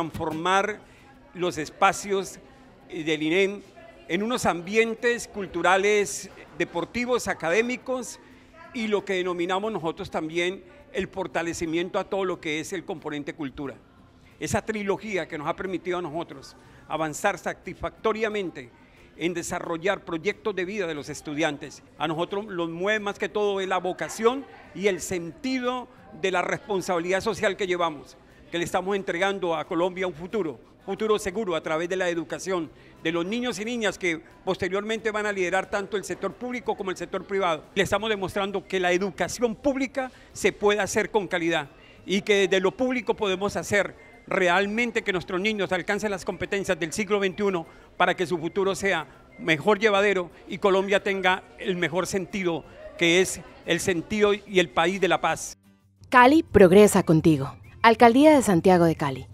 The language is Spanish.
Transformar los espacios del INEM en unos ambientes culturales, deportivos, académicos y lo que denominamos nosotros también el fortalecimiento a todo lo que es el componente cultura. Esa trilogía que nos ha permitido a nosotros avanzar satisfactoriamente en desarrollar proyectos de vida de los estudiantes. A nosotros los mueve más que todo la vocación y el sentido de la responsabilidad social que llevamos, que le estamos entregando a Colombia un futuro, futuro seguro a través de la educación de los niños y niñas que posteriormente van a liderar tanto el sector público como el sector privado. Le estamos demostrando que la educación pública se puede hacer con calidad y que desde lo público podemos hacer realmente que nuestros niños alcancen las competencias del siglo XXI para que su futuro sea mejor llevadero y Colombia tenga el mejor sentido, que es el sentido y el país de la paz. Cali progresa contigo. Alcaldía de Santiago de Cali.